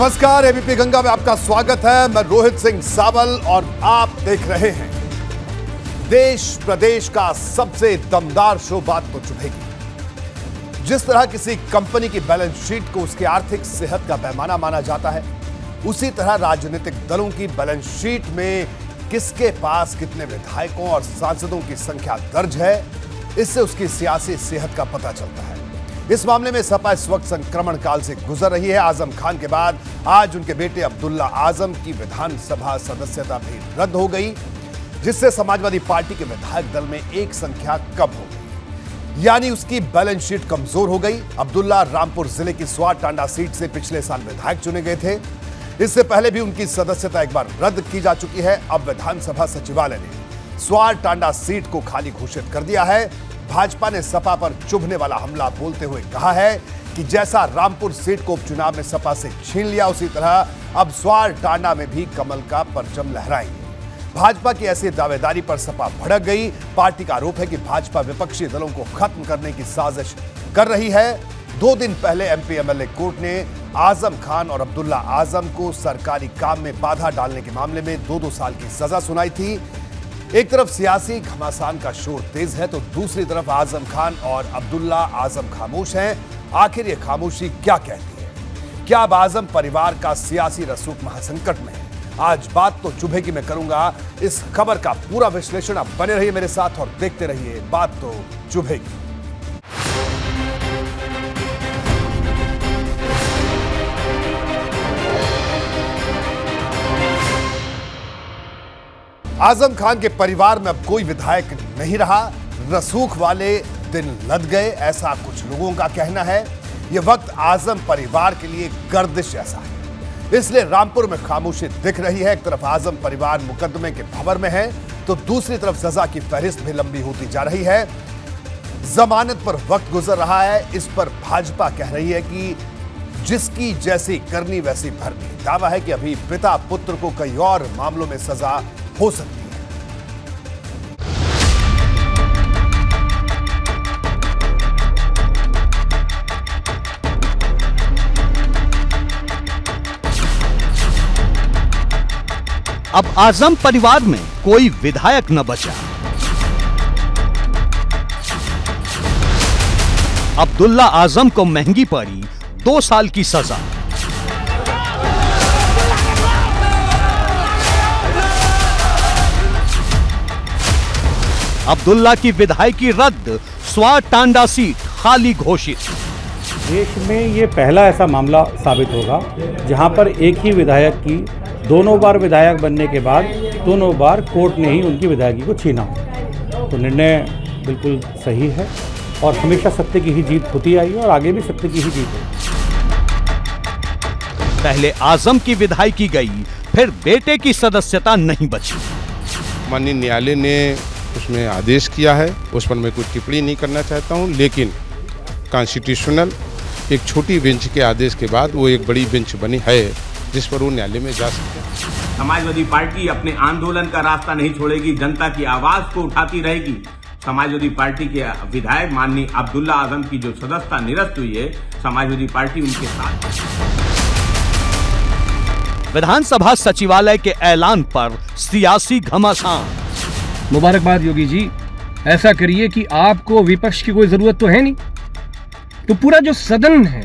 नमस्कार एबीपी गंगा में आपका स्वागत है। मैं रोहित सिंह सावल और आप देख रहे हैं। देश प्रदेश का सबसे दमदार शो बात को चुभेगी। जिस तरह किसी कंपनी की बैलेंस शीट को उसकी आर्थिक सेहत का पैमाना माना जाता है, उसी तरह राजनीतिक दलों की बैलेंस शीट में किसके पास कितने विधायकों और सांसदों की संख्या दर्ज है, इससे उसकी सियासी सेहत का पता चलता है। इस मामले में सपा इस वक्त संक्रमण काल से गुजर रही है। आज़म खान के बाद आज उनके बेटे अब्दुल्ला आज़म की विधानसभा सदस्यता भी रद्द हो गई, जिससे समाजवादी पार्टी के विधायक दल में एक संख्या कम हो यानी उसकी बैलेंस शीट कमज़ोर हो गई। अब्दुल्ला रामपुर ज़िले की स्वार टांडा सीट से पिछले साल विधायक चुने गए थे। इससे पहले भी उनकी सदस्यता एक बार रद्द की जा चुकी है। अब विधानसभा सचिवालय ने स्वार टांडा सीट को खाली घोषित कर दिया है। भाजपा ने सपा पर चुभने वाला हमला बोलते हुए कहा है कि जैसा रामपुर सीट को उपचुनाव में सपा से छीन लिया, उसी तरह अब स्वार टांडा में भी कमल का परचम लहराएँगे भाजपा की ऐसी दावेदारी पर सपा भड़क गई। पार्टी का आरोप है कि भाजपा विपक्षी दलों को खत्म करने की साजिश कर रही है। दो दिन पहले एमपी एमएलए कोर्ट ने आज़म खान और अब्दुल्ला आज़म को सरकारी काम में बाधा डालने के मामले में दो दो साल की सजा सुनाई थी। एक तरफ़ सियासी घमासान का शोर तेज है तो दूसरी तरफ़ आज़म खान और अब्दुल्ला आज़म खामोश हैं। आखिर ये खामोशी क्या कहती है? क्या अब आज़म परिवार का सियासी रसूख महासंकट में है? आज बात तो चुभेगी मैं करूँगा। इस खबर का पूरा विश्लेषण आप बने रहिए मेरे साथ और देखते रहिए बात तो चुभेगी। आज़म खान के परिवार में अब कोई विधायक नहीं रहा। रसूख वाले दिन लद गए, ऐसा कुछ लोगों का कहना है। यह वक्त आज़म परिवार के लिए गर्दिश ऐसा है। इसलिए रामपुर में खामोशी दिख रही है। एक तरफ़ आज़म परिवार मुकदमे के भंवर में है तो दूसरी तरफ़ सजा की फहरिस्त भी लंबी होती जा रही है। जमानत पर वक्त गुजर रहा है। इस पर भाजपा कह रही है कि जिसकी जैसी करनी वैसी भरनी। दावा है कि अभी पिता पुत्र को कई और मामलों में सजा हो सकती है। अब आज़म परिवार में कोई विधायक न बचा। अब्दुल्ला आज़म को महँगी पड़ी दो साल की सजा। अब्दुल्ला की विधायकी रद्द स्वार टांडा सीट खाली घोषित। देश में ये पहला ऐसा मामला साबित होगा जहाँ पर एक ही विधायक की दोनों बार विधायक बनने के बाद दोनों बार कोर्ट ने ही उनकी विधायकी को छीना। तो निर्णय बिल्कुल सही है और हमेशा सत्य की ही जीत होती आई है और आगे भी सत्य की ही जीत है। पहले आज़म की विधायकी गई फिर बेटे की सदस्यता नहीं बची। माननीय न्यायालय ने उसमें आदेश किया है। उस पर मैं कुछ टिप्पणी नहीं करना चाहता हूँ लेकिन कॉन्स्टिट्यूशनल एक छोटी बेंच के आदेश के बाद वो एक बड़ी बेंच बनी है जिस पर वो न्यायालय में जा सकते हैं। समाजवादी पार्टी अपने आंदोलन का रास्ता नहीं छोड़ेगी जनता की आवाज़ को उठाती रहेगी। समाजवादी पार्टी के विधायक माननीय अब्दुल्ला आज़म की जो सदस्यता निरस्त हुई है समाजवादी पार्टी उनके साथ विधानसभा सचिवालय के ऐलान पर सियासी घमासान। मुबारकबाद योगी जी। ऐसा करिए कि आपको विपक्ष की कोई ज़रूरत तो है नहीं। तो पूरा जो सदन है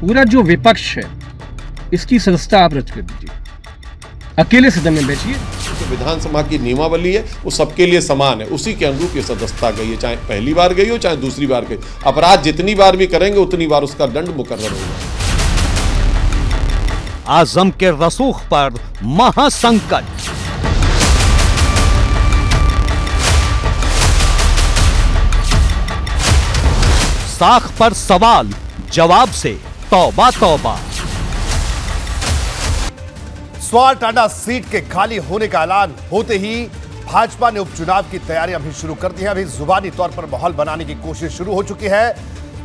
पूरा जो विपक्ष है इसकी सदस्यता आप रद्द कर दीजिए। अकेले सदन में बैठिए। जो विधानसभा की नियमावली है वो सबके लिए समान है। उसी के अनुरूप ये सदस्यता गई है। चाहे पहली बार गई हो चाहे दूसरी बार गई। अपराध जितनी बार भी करेंगे उतनी बार उसका दंड मुकर्र होगा। आज़म के रसूख पर महासंकट। साख पर सवाल, जवाब से तौबा तौबा। स्वार टाडा सीट के खाली होने का ऐलान होते ही भाजपा ने उपचुनाव की तैयारियाँ भी शुरू कर दी है। अभी जुबानी तौर पर माहौल बनाने की कोशिश शुरू हो चुकी है।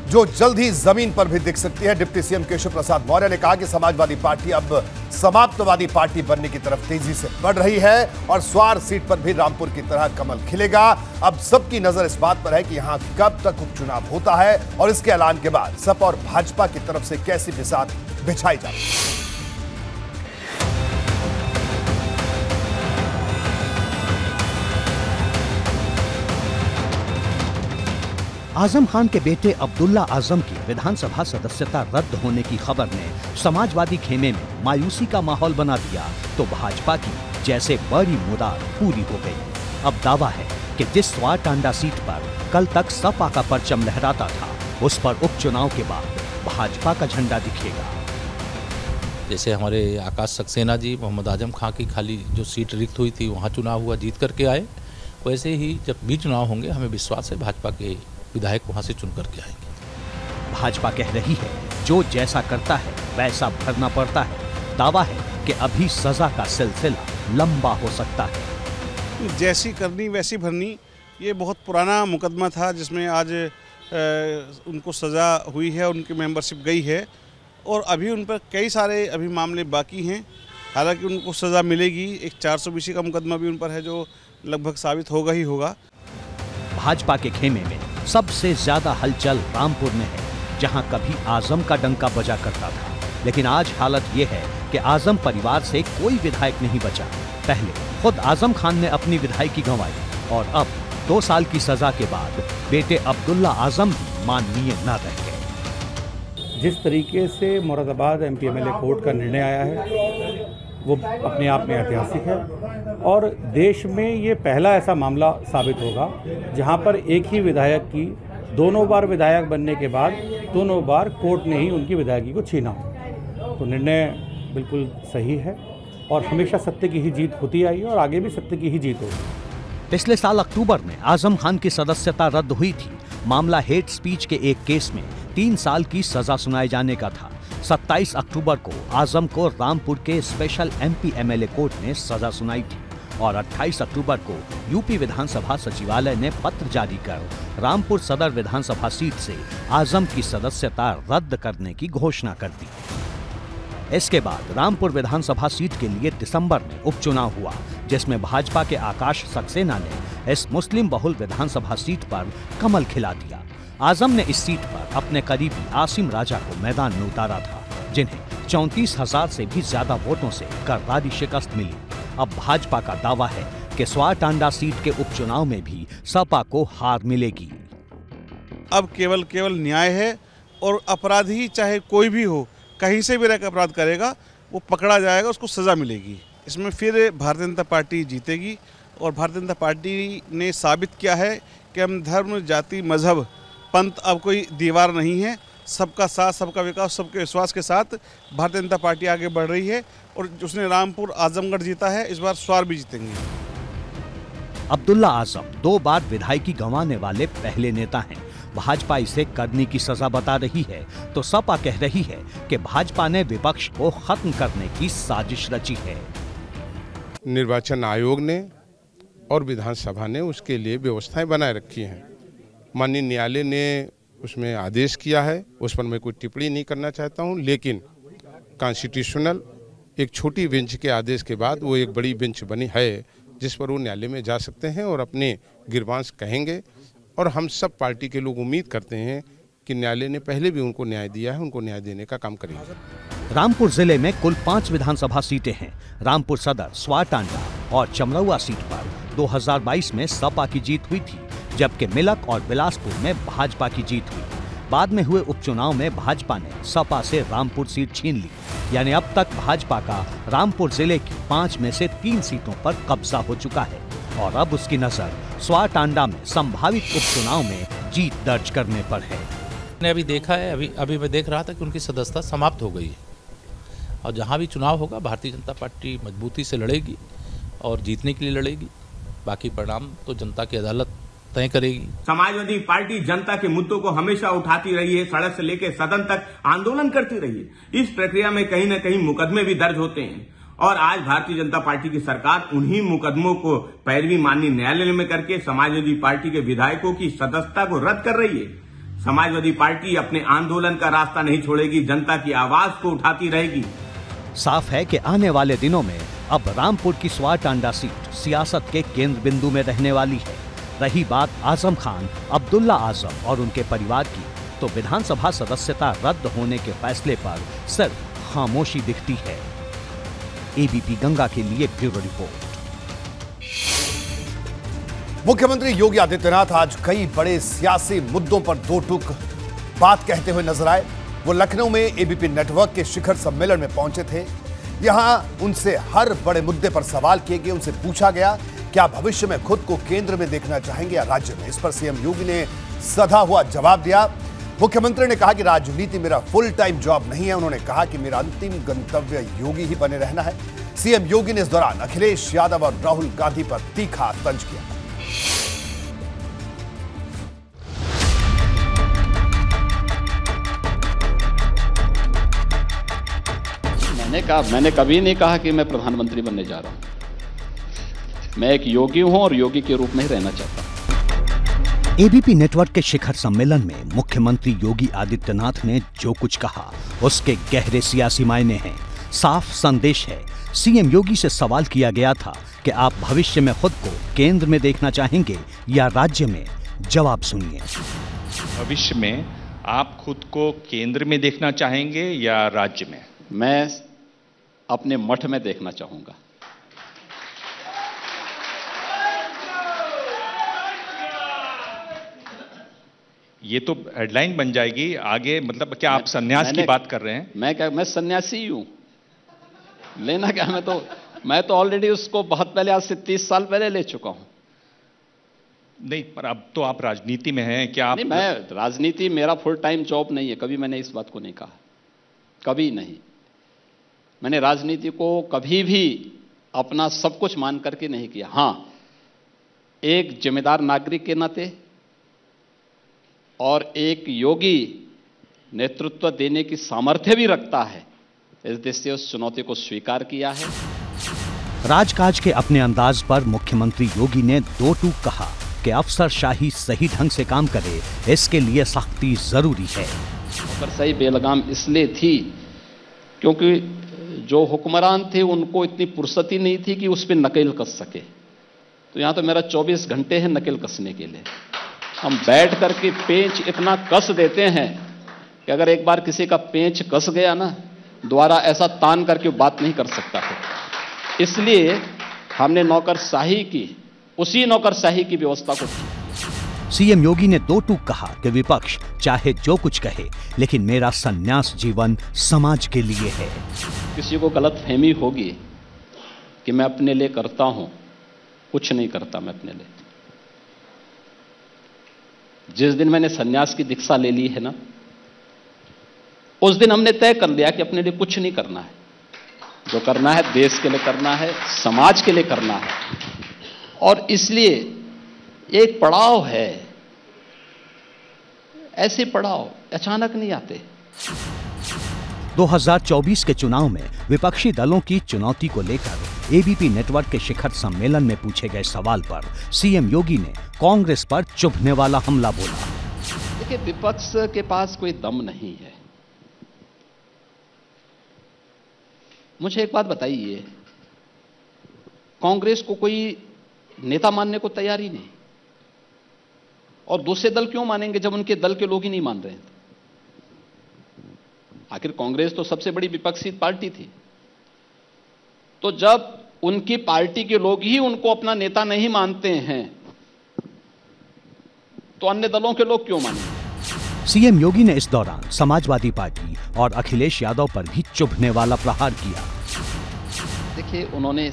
जो जल्द ही ज़मीन पर भी दिख सकती है। डिप्टी सीएम केशव प्रसाद मौर्य ने कहा कि समाजवादी पार्टी अब समाप्तवादी पार्टी बनने की तरफ़ तेज़ी से बढ़ रही है और स्वार सीट पर भी रामपुर की तरह कमल खिलेगा। अब सबकी नज़र इस बात पर है कि यहाँ कब तक उपचुनाव होता है और इसके ऐलान के बाद सप और भाजपा की तरफ़ से कैसी बिसात बिछाई जाती है। आज़म खान के बेटे अब्दुल्ला आज़म की विधानसभा सदस्यता रद्द होने की खबर ने समाजवादी खेमे में मायूसी का माहौल बना दिया तो भाजपा की जैसे बड़ी मुराद पूरी हो गई। अब दावा है कि जिस स्वार टांडा सीट पर कल तक सपा का परचम लहराता था, उस पर उपचुनाव के बाद भाजपा का झंडा दिखेगा। जैसे हमारे आकाश सक्सेना जी, मोहम्मद आज़म खां की खाली जो सीट रिक्त हुई थी, वहाँ चुनाव हुआ, जीत करके आए, वैसे ही जब भी चुनाव होंगे, हमें विश्वास है भाजपा के विधायक वहाँ से चुन करके आएँगे। भाजपा कह रही है जो जैसा करता है वैसा भरना पड़ता है। दावा है कि अभी सजा का सिलसिला लंबा हो सकता है। जैसी करनी वैसी भरनी ये बहुत पुराना मुकदमा था जिसमें आज अ, उनको सज़ा हुई है उनकी मेंबरशिप गई है और अभी उन पर कई सारे अभी मामले बाकी हैं। हालाँकि उनको सज़ा मिलेगी एक चार सौ का मुकदमा भी उन पर है जो लगभग साबित होगा ही होगा। भाजपा के खेमे में सबसे ज़्यादा हलचल रामपुर में है, जहाँ कभी आज़म का डंका बजा करता था। लेकिन आज हालत यह है कि आज़म परिवार से कोई विधायक नहीं बचा। पहले खुद आज़म खान ने अपनी विधायकी गंवाई, और अब दो साल की सजा के बाद बेटे अब्दुल्ला आज़म भी माननीय न रह गए। जिस तरीके से मुरादाबाद एम पी कोर्ट का निर्णय आया है वो अपने आप में ऐतिहासिक है। और देश में ये पहला ऐसा मामला साबित होगा, जहाँ पर एक ही विधायक की, दोनों बार विधायक बनने के बाद दोनों बार कोर्ट ने ही उनकी विधायकी को छीना। तो निर्णय बिल्कुल सही है और हमेशा सत्य की ही जीत होती आई है और आगे भी सत्य की ही जीत होगी। पिछले साल अक्टूबर में आज़म खान की सदस्यता रद्द हुई थी। मामला हेट स्पीच के एक केस में तीन साल की सजा सुनाए जाने का था। 27 अक्टूबर को आज़म को रामपुर के स्पेशल एमपी एमएलए कोर्ट ने सजा सुनाई थी और 28 अक्टूबर को यूपी विधानसभा सचिवालय ने पत्र जारी कर रामपुर सदर विधानसभा सीट से आज़म की सदस्यता रद्द करने की घोषणा कर दी। इसके बाद रामपुर विधानसभा सीट के लिए दिसंबर में उपचुनाव हुआ, जिसमें भाजपा के आकाश सक्सेना ने इस मुस्लिम बहुल विधानसभा सीट पर कमल खिला दिया। आज़म ने इस सीट पर अपने करीबी आसिम राजा को मैदान में उतारा था, जिन्हें चौंतीस हज़ार से भी ज़्यादा वोटों से करारी शिकस्त मिली। अब भाजपा का दावा है कि स्वार टांडा सीट के उपचुनाव में भी सपा को हार मिलेगी। अब केवल केवल न्याय है और अपराधी चाहे कोई भी हो, कहीं से भी रहकर अपराध करेगा, वो पकड़ा जाएगा, उसको सज़ा मिलेगी। इसमें फिर भारतीय जनता पार्टी जीतेगी और भारतीय जनता पार्टी ने साबित किया है कि हम धर्म, जाति, मज़हब पंथ अब कोई दीवार नहीं है। सबका साथ सबका विकास सबके विश्वास के साथ भारतीय जनता पार्टी आगे बढ़ रही है और उसने रामपुर आजमगढ़ जीता है इस बार स्वार भी जीतेंगे। अब्दुल्ला आज़म दो बार विधायकी गंवाने वाले पहले नेता हैं। भाजपा इसे करने की सजा बता रही है तो सपा कह रही है कि भाजपा ने विपक्ष को खत्म करने की साजिश रची है। निर्वाचन आयोग ने और विधानसभा ने उसके लिए व्यवस्थाएँ बनाए रखी हैं। माननीय न्यायालय ने उसमें आदेश किया है, उस पर मैं कोई टिप्पणी नहीं करना चाहता हूँ, लेकिन कॉन्स्टिट्यूशनल एक छोटी बेंच के आदेश के बाद वो एक बड़ी बेंच बनी है, जिस पर वो न्यायालय में जा सकते हैं और अपने गिरवांश कहेंगे। और हम सब पार्टी के लोग उम्मीद करते हैं कि न्यायालय ने पहले भी उनको न्याय दिया है, उनको न्याय देने का काम करेंगे। रामपुर ज़िले में कुल पाँच विधानसभा सीटें हैं, रामपुर सदर, स्वाटांडा और चमरौआ सीट पर। 2022 में सपा की जीत हुई थी जबकि मिलक और बिलासपुर में भाजपा की जीत हुई। बाद में हुए उपचुनाव में भाजपा ने सपा से रामपुर सीट छीन ली। यानी अब तक भाजपा का रामपुर ज़िले की पाँच में से तीन सीटों पर कब्जा हो चुका है। और अब उसकी नज़र स्वाटांडा में संभावित उपचुनाव में जीत दर्ज करने पर है। ने अभी देखा है, अभी अभी मैं देख रहा था कि उनकी सदस्यता समाप्त हो गई है। और जहाँ भी चुनाव होगा, भारतीय जनता पार्टी मजबूती से लड़ेगी और जीतने के लिए लड़ेगी। बाकी परिणाम तो जनता की अदालत तय करेगी समाजवादी पार्टी जनता के मुद्दों को हमेशा उठाती रही है सड़क से लेकर सदन तक आंदोलन करती रही है। इस प्रक्रिया में कहीं न कहीं मुकदमे भी दर्ज होते हैं। और आज भारतीय जनता पार्टी की सरकार उन्हीं मुकदमों को पैरवी माननीय न्यायालय में करके समाजवादी पार्टी के विधायकों की सदस्यता को रद्द कर रही है। समाजवादी पार्टी अपने आंदोलन का रास्ता नहीं छोड़ेगी जनता की आवाज़ को उठाती रहेगी। साफ़ है कि आने वाले दिनों में अब रामपुर की स्वाटांडा सीट सियासत के केंद्र बिंदु में रहने वाली है। रही बात आज़म खान, अब्दुल्ला आज़म और उनके परिवार की तो विधानसभा सदस्यता रद्द होने के फैसले पर सिर्फ़ खामोशी दिखती है। एबीपी गंगा के लिए ब्यूरो रिपोर्ट। मुख्यमंत्री योगी आदित्यनाथ आज कई बड़े सियासी मुद्दों पर दो टुक बात कहते हुए नज़र आए। वो लखनऊ में एबीपी नेटवर्क के शिखर सम्मेलन में पहुँचे थे। यहाँ उनसे हर बड़े मुद्दे पर सवाल किए गए, उनसे पूछा गया क्या भविष्य में खुद को केंद्र में देखना चाहेंगे या राज्य में? इस पर सीएम योगी ने सधा हुआ जवाब दिया। मुख्यमंत्री ने कहा कि राजनीति मेरा फुल टाइम जॉब नहीं है। उन्होंने कहा कि मेरा अंतिम गंतव्य योगी ही बने रहना है। सीएम योगी ने इस दौरान अखिलेश यादव और राहुल गांधी पर तीखा तंज किया। मैंने कहा, मैंने कभी नहीं कहा कि मैं प्रधानमंत्री बनने जा रहा हूँ। मैं एक योगी हूँ और योगी के रूप में ही रहना चाहता हूँ। एबीपी नेटवर्क के शिखर सम्मेलन में मुख्यमंत्री योगी आदित्यनाथ ने जो कुछ कहा उसके गहरे सियासी मायने हैं। साफ़ संदेश है सीएम योगी से सवाल किया गया था कि आप भविष्य में खुद को केंद्र में देखना चाहेंगे या राज्य में? जवाब सुनिए। भविष्य में आप खुद को केंद्र में देखना चाहेंगे या राज्य में? मैं अपने मठ में देखना चाहूँगा। ये तो हेडलाइन बन जाएगी आगे मतलब क्या आप संन्यास की बात कर रहे हैं? मैं क्या मैं सन्यासी ही। लेना क्या मैं तो मैं तो ऑलरेडी उसको बहुत पहले आज से तीस साल पहले ले चुका हूँ। नहीं पर अब तो आप राजनीति में हैं क्या आप नहीं मैं राजनीति मेरा फुल टाइम जॉब नहीं है कभी मैंने इस बात को नहीं कहा। कभी नहीं। मैंने राजनीति को कभी भी अपना सब कुछ मान करके नहीं किया। हाँ एक जिम्मेदार नागरिक के नाते और एक योगी नेतृत्व देने की सामर्थ्य भी रखता है इस देश से उस चुनौती को स्वीकार किया है। राजकाज के अपने अंदाज पर मुख्यमंत्री योगी ने दो टूक कहा कि अफसरशाही सही ढंग से काम करे इसके लिए सख्ती ज़रूरी है। नौकरशाही बेलगाम इसलिए थी क्योंकि जो हुक्मरान थे उनको इतनी फुर्सती नहीं थी कि उस पर नकेल कस सके। तो यहाँ तो मेरा 24 घंटे है नकेल कसने के लिए। हम बैठ करके पेंच इतना कस देते हैं कि अगर एक बार किसी का पेंच कस गया ना दोबारा ऐसा तान करके बात नहीं कर सकता फिर। इसलिए हमने नौकरशाही की उसी नौकरशाही की व्यवस्था को की। सीएम योगी ने दो टूक कहा कि विपक्ष चाहे जो कुछ कहे लेकिन मेरा संन्यास जीवन समाज के लिए है। किसी को गलत फहमी होगी कि मैं अपने लिए करता हूँ कुछ नहीं करता मैं अपने लिए। जिस दिन मैंने सन्यास की दीक्षा ले ली है ना, उस दिन हमने तय कर लिया कि अपने लिए कुछ नहीं करना है। जो करना है, देश के लिए करना है, समाज के लिए करना है। और इसलिए एक पड़ाव है। ऐसे पड़ाव अचानक नहीं आते। 2024 के चुनाव में विपक्षी दलों की चुनौती को लेकर एबीपी नेटवर्क के शिखर सम्मेलन में पूछे गए सवाल पर सीएम योगी ने कांग्रेस पर चुभने वाला हमला बोला। देखिए, विपक्ष के पास कोई दम नहीं है। मुझे एक बात बताइए, कांग्रेस को कोई नेता मानने को तैयार ही नहीं। और दूसरे दल क्यों मानेंगे जब उनके दल के लोग ही नहीं मान रहे आखिर कांग्रेस तो सबसे बड़ी विपक्षी पार्टी थी। तो जब उनकी पार्टी के लोग ही उनको अपना नेता नहीं मानते हैं तो अन्य दलों के लोग क्यों माने सीएम योगी ने इस दौरान समाजवादी पार्टी और अखिलेश यादव पर भी चुभने वाला प्रहार किया। देखिए उन्होंने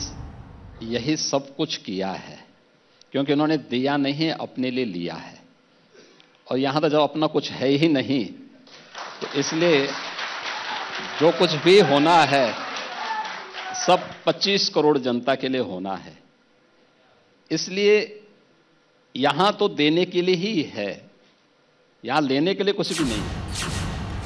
यही सब कुछ किया है क्योंकि उन्होंने दिया नहीं अपने लिए लिया है। और यहाँ तो जब अपना कुछ है ही नहीं तो इसलिए जो कुछ भी होना है सब 25 करोड़ जनता के लिए होना है। इसलिए यहाँ तो देने के लिए ही है। यहाँ लेने के लिए कुछ भी नहीं है।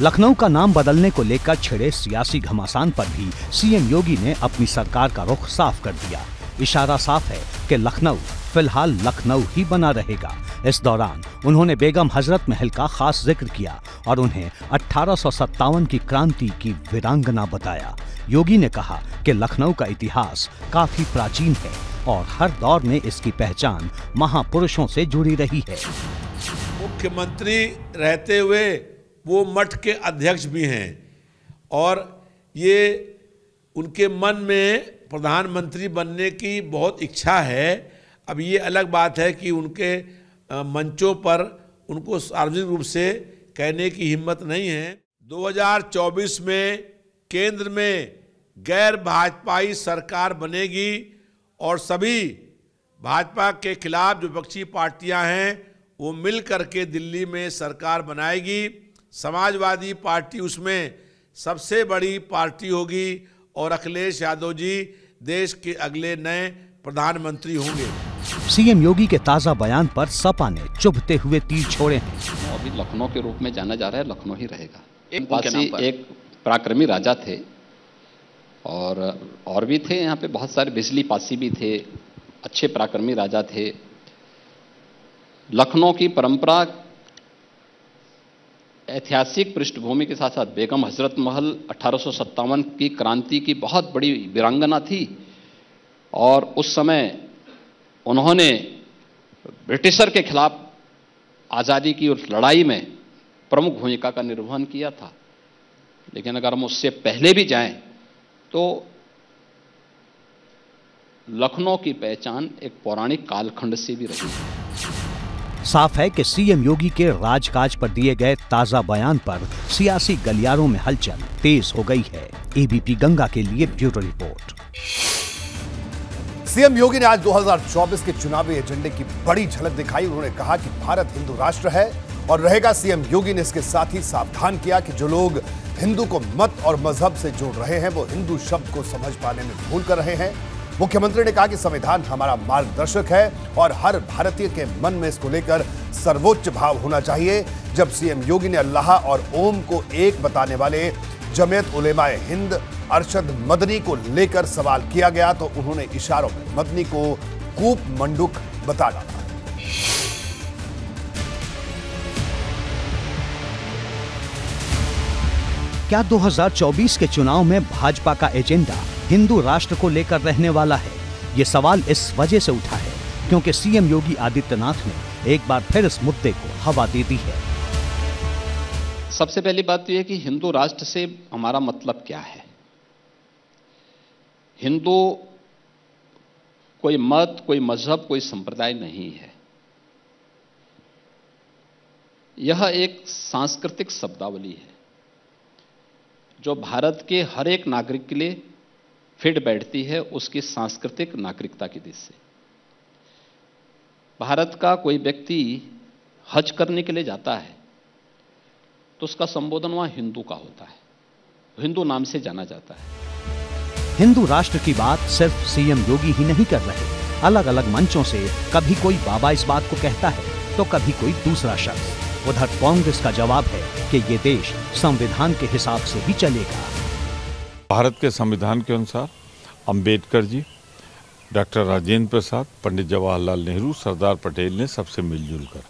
लखनऊ का नाम बदलने को लेकर छिड़े सियासी घमासान पर भी सीएम योगी ने अपनी सरकार का रुख साफ़ कर दिया। इशारा साफ़ है कि लखनऊ, फ़िलहाल लखनऊ ही बना रहेगा। इस दौरान उन्होंने बेगम हज़रत महल का खास ज़िक्र किया और उन्हें अठारह सौ सत्तावन की क्रांति की वीरांगना बताया। योगी ने कहा कि लखनऊ का इतिहास काफ़ी प्राचीन है और हर दौर में इसकी पहचान महापुरुषों से जुड़ी रही है। मुख्यमंत्री रहते हुए वो मठ के अध्यक्ष भी हैं और ये उनके मन में प्रधानमंत्री बनने की बहुत इच्छा है। अब ये अलग बात है कि उनके मंचों पर उनको सार्वजनिक रूप से कहने की हिम्मत नहीं है। 2024 में केंद्र में गैर भाजपाई सरकार बनेगी और सभी भाजपा के खिलाफ जो विपक्षी पार्टियाँ हैं, वो मिल करके दिल्ली में सरकार बनाएगी। समाजवादी पार्टी उसमें सबसे बड़ी पार्टी होगी और अखिलेश यादव जी देश के अगले नए प्रधानमंत्री होंगे। सीएम योगी के ताज़ा बयान पर सपा ने चुभते हुए तीर छोड़े हैं। अभी लखनऊ के रूप में जाना जा रहा है लखनऊ ही रहेगा। एक एक उनके नाम पर। एक पराक्रमी राजा थे और और भी थे यहाँ पे बहुत सारे बिजली पासी भी थे अच्छे पराक्रमी राजा थे। लखनऊ की परंपरा ऐतिहासिक पृष्ठभूमि के साथ साथ बेगम हज़रत महल अठारह सौ सत्तावन की क्रांति की बहुत बड़ी वीरांगना थी। और उस समय उन्होंने ब्रिटिशर के खिलाफ आज़ादी की उस लड़ाई में प्रमुख भूमिका का निर्वहन किया था। लेकिन अगर हम उससे पहले भी जाएँ तो लखनऊ की पहचान एक पौराणिक कालखंड से भी रही। है साफ़ है कि सीएम योगी के राजकाज पर दिए गए ताज़ा बयान पर सियासी गलियारों में हलचल तेज हो गई है। एबीपी गंगा के लिए ब्यूरो रिपोर्ट। सीएम योगी ने आज 2024 के चुनावी एजेंडे की बड़ी झलक दिखाई। उन्होंने कहा कि भारत हिंदू राष्ट्र है और रहेगा सीएम योगी ने इसके साथ ही सावधान किया कि जो लोग हिंदू को मत और मज़हब से जोड़ रहे हैं, वो हिंदू शब्द को समझ पाने में भूल कर रहे हैं। मुख्यमंत्री ने कहा कि संविधान हमारा मार्गदर्शक है और हर भारतीय के मन में इसको लेकर सर्वोच्च भाव होना चाहिए। जब सीएम योगी ने अल्लाह और ओम को एक बताने वाले जमेत उलेमाए हिंद अरशद मदनी को लेकर सवाल किया गया तो उन्होंने इशारों में मदनी को कूप मंडुक बता डाला क्या 2024 के चुनाव में भाजपा का एजेंडा हिंदू राष्ट्र को लेकर रहने वाला है। ये सवाल इस वजह से उठा है क्योंकि सीएम योगी आदित्यनाथ ने एक बार फिर इस मुद्दे को हवा दे दी है। सबसे पहली बात तो यह कि हिंदू राष्ट्र से हमारा मतलब क्या है? हिंदू कोई मत, कोई मज़हब, कोई संप्रदाय नहीं है। यह एक सांस्कृतिक शब्दावली है, जो भारत के हर एक नागरिक के लिए फिट बैठती है उसकी सांस्कृतिक नागरिकता की दिशा से। भारत का कोई व्यक्ति हज करने के लिए जाता है तो उसका संबोधन वहाँ हिंदू का होता है। हिंदू नाम से जाना जाता है। हिंदू राष्ट्र की बात सिर्फ़ सीएम योगी ही नहीं कर रहे। अलग अलग मंचों से कभी कोई बाबा इस बात को कहता है तो कभी कोई दूसरा शख्स। उधर कांग्रेस का जवाब है कि ये देश संविधान के हिसाब से ही चलेगा। भारत के संविधान के अनुसार अंबेडकर जी, डॉक्टर राजेंद्र प्रसाद, पंडित जवाहरलाल नेहरू, सरदार पटेल ने सबसे मिलजुल कर,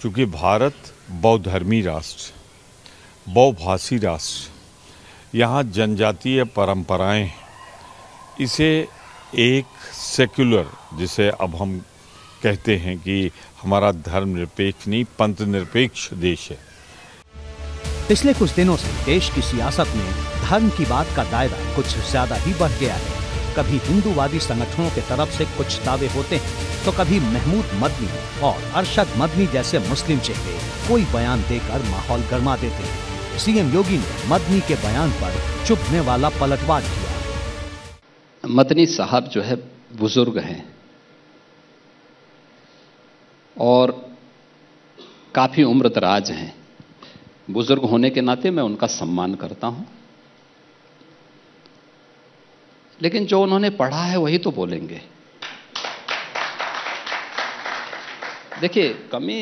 चूँकि भारत बहुधर्मी राष्ट्र बहुभाषी राष्ट्र यहाँ जनजातीय परंपराएँ इसे एक सेक्युलर जिसे अब हम कहते हैं कि हमारा धर्मनिरपेक्ष नहीं, पंथ निरपेक्ष देश है। पिछले कुछ दिनों से देश की सियासत में धर्म की बात का दायरा कुछ ज़्यादा ही बढ़ गया है। कभी हिंदूवादी संगठनों के तरफ़ से कुछ दावे होते हैं तो कभी महमूद मदनी और अरशद मदनी जैसे मुस्लिम चेहरे कोई बयान देकर माहौल गर्मा देते हैं। सीएम योगी ने मदनी के बयान पर चुभने वाला पलटवार किया। मदनी साहब जो है, बुज़ुर्ग हैं। और काफ़ी उम्र दराज हैं। बुज़ुर्ग होने के नाते मैं उनका सम्मान करता हूँ। लेकिन जो उन्होंने पढ़ा है वही तो बोलेंगे। देखिए कमी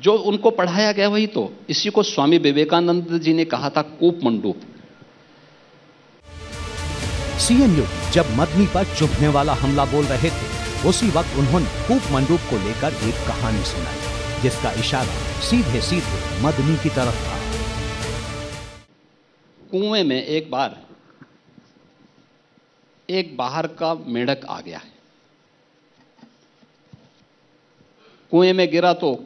जो उनको पढ़ाया गया वही तो। इसी को स्वामी विवेकानंद जी ने कहा था कूप मंडूप। सीएम योगी जब मदनी पर चुभने वाला हमला बोल रहे थे उसी वक्त उन्होंने कूप मंडूप को लेकर एक कहानी सुनाई जिसका इशारा सीधे सीधे मदनी की तरफ़ था। कुएँ में एक बार एक बाहर का मेढक आ गया है। कुएँ में गिरा तो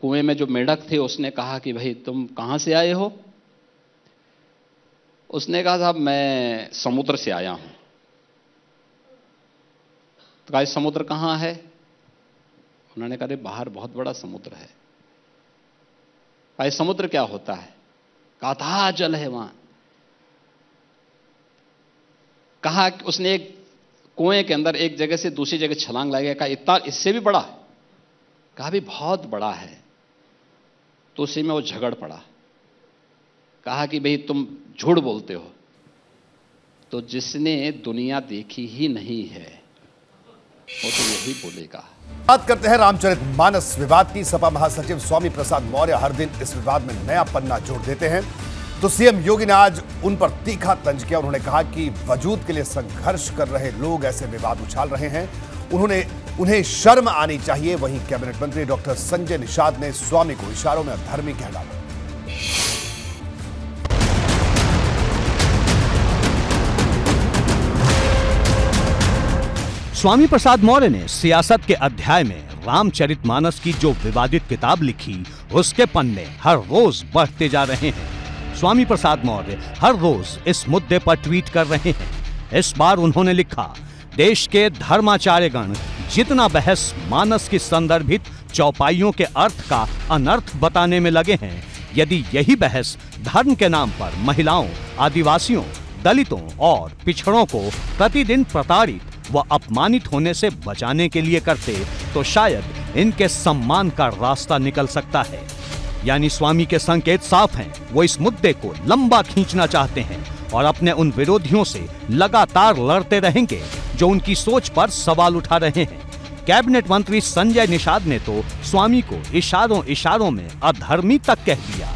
कुएँ में जो मेढक थे, उसने कहा कि भाई, तुम कहाँ से आए हो? उसने कहा, साहब, मैं समुद्र से आया हूँ। तो कहा समुद्र कहाँ है? उन्होंने कहा बाहर बहुत बड़ा समुद्र है। कहा समुद्र क्या होता है? कहा था जल है वहाँ। कहा कि उसने एक कुएँ के अंदर एक जगह से दूसरी जगह छलांग लगाया, कहा, इतना इससे भी बड़ा कहा भी बहुत बड़ा है। तो उसी में वो झगड़ पड़ा। कहा कि, भाई, तुम झूठ बोलते हो। तो जिसने दुनिया देखी ही नहीं है, वो तो यही बोलेगा। बात करते हैं रामचरित मानस विवाद की। सपा महासचिव स्वामी प्रसाद मौर्य हर दिन इस विवाद में नया पन्ना जोड़ देते हैं। तो सीएम योगी ने आज उन पर तीखा तंज किया। उन्होंने कहा कि वजूद के लिए संघर्ष कर रहे लोग ऐसे विवाद उछाल रहे हैं। उन्होंने, उन्हें शर्म आनी चाहिए। वहीं कैबिनेट मंत्री डॉक्टर संजय निषाद ने स्वामी को इशारों में अधर्मी कह डाला। स्वामी प्रसाद मौर्य ने सियासत के अध्याय में रामचरितमानस की जो विवादित किताब लिखी, उसके पन्ने हर रोज बढ़ते जा रहे हैं। स्वामी प्रसाद मौर्य हर रोज इस मुद्दे पर ट्वीट कर रहे हैं। इस बार उन्होंने लिखा, देश के धर्माचार्यगण, जितना बहस मानस की संदर्भित चौपाइयों के अर्थ का अनर्थ बताने में लगे हैं, यदि यही बहस धर्म के नाम पर महिलाओं, आदिवासियों, दलितों और पिछड़ों को प्रतिदिन प्रताड़ित व अपमानित होने से बचाने के लिए करते तो शायद इनके सम्मान का रास्ता निकल सकता है। यानी स्वामी के संकेत साफ़ हैं। वो इस मुद्दे को लंबा खींचना चाहते हैं और अपने उन विरोधियों से लगातार लड़ते रहेंगे जो उनकी सोच पर सवाल उठा रहे हैं। कैबिनेट मंत्री संजय निषाद ने तो स्वामी को इशारों इशारों में अधर्मी तक कह दिया।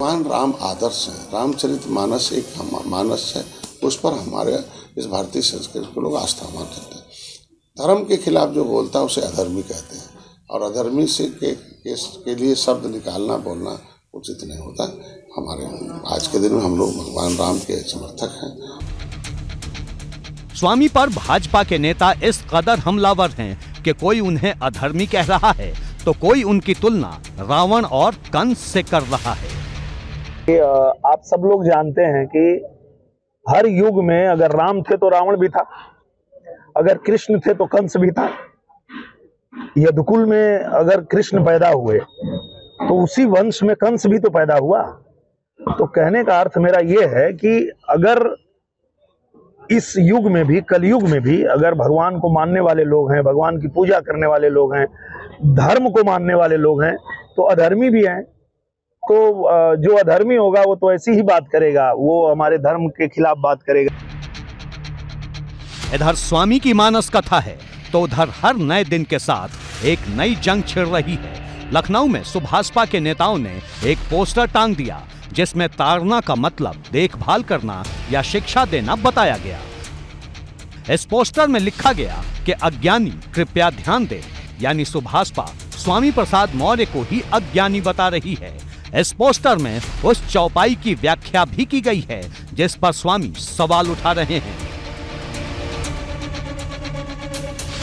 भगवान राम आदर्श है। रामचरित मानस एक मानस है। उस पर हमारे इस भारतीय संस्कृति को लोग आस्थावान करते हैं। धर्म के खिलाफ जो बोलता है उसे अधर्मी कहते हैं। और अधर्मी से के, के लिए शब्द निकालना बोलना उचित नहीं होता। हमारे आज के दिन में हम लोग भगवान राम के समर्थक हैं। स्वामी पर भाजपा के नेता इस कदर हमलावर हैं कि कोई उन्हें अधर्मी कह रहा है तो कोई उनकी तुलना रावण और कंस से कर रहा है। आप सब लोग जानते हैं कि हर युग में अगर राम थे तो रावण भी था अगर कृष्ण थे तो कंस भी था। यदुकुल में अगर कृष्ण पैदा हुए तो उसी वंश में कंस भी तो पैदा हुआ। तो कहने का अर्थ मेरा यह है कि अगर इस युग में भी, कलयुग में भी अगर भगवान को मानने वाले लोग हैं, भगवान की पूजा करने वाले लोग हैं, धर्म को मानने वाले लोग हैं तो अधर्मी भी हैं। तो जो अधर्मी होगा, वो तो ऐसी ही बात करेगा, वो हमारे धर्म के खिलाफ बात करेगा। इधर स्वामी की मानस कथा है। तो उधर हर नए दिन के साथ एक नई जंग छिड़ रही है। लखनऊ में सुभाषपा के नेताओं ने एक पोस्टर टांग दिया, जिसमें ताड़ना का मतलब देखभाल करना या शिक्षा देना बताया गया। इस पोस्टर में लिखा गया कि अज्ञानी कृपया ध्यान दें, यानी सुभाषपा स्वामी प्रसाद मौर्य को ही अज्ञानी बता रही है। इस पोस्टर में उस चौपाई की व्याख्या भी की गई है, जिस पर स्वामी सवाल उठा रहे हैं।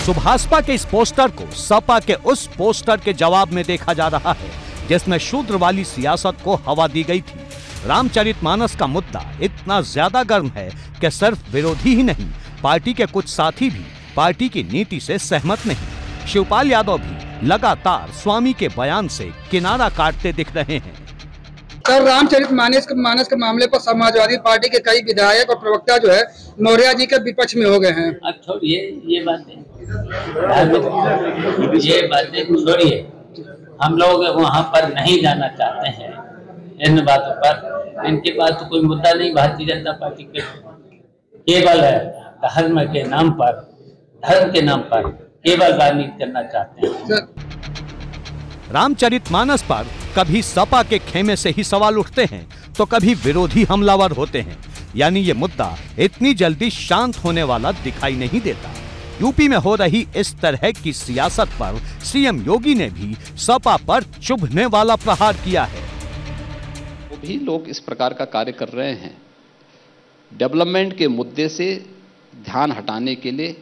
सुभाषपा के इस पोस्टर को, सपा के उस पोस्टर के जवाब में देखा जा रहा है, जिसमें शूद्र वाली सियासत को हवा दी गई थी। रामचरितमानस का मुद्दा इतना ज़्यादा गर्म है कि सिर्फ़ विरोधी ही नहीं, पार्टी के कुछ साथी भी पार्टी की नीति से सहमत नहीं। शिवपाल यादव भी लगातार स्वामी के बयान से किनारा काटते दिख रहे हैं। सर रामचरित मानस मानस के मामले पर समाजवादी पार्टी के कई विधायक और प्रवक्ता जो है मौर्य जी के विपक्ष में हो गए हैं। अब ये ये बातें। ये बातें छोड़िए। हम लोग वहाँ पर नहीं जाना चाहते हैं इन बातों पर। इनके पास तो कोई मुद्दा नहीं भारतीय जनता पार्टी के केवल है। धर्म के नाम पर धर्म के नाम पर केवल राजनीति करना चाहते हैं। रामचरित मानस पर कभी सपा के खेमे से ही सवाल उठते हैं तो कभी विरोधी हमलावर होते हैं। यानी ये मुद्दा इतनी जल्दी शांत होने वाला दिखाई नहीं देता। यूपी में हो रही इस तरह की सियासत पर सीएम योगी ने भी सपा पर चुभने वाला प्रहार किया है। वो भी लोग इस प्रकार का कार्य कर रहे हैं। डेवलपमेंट के मुद्दे से ध्यान हटाने के लिए,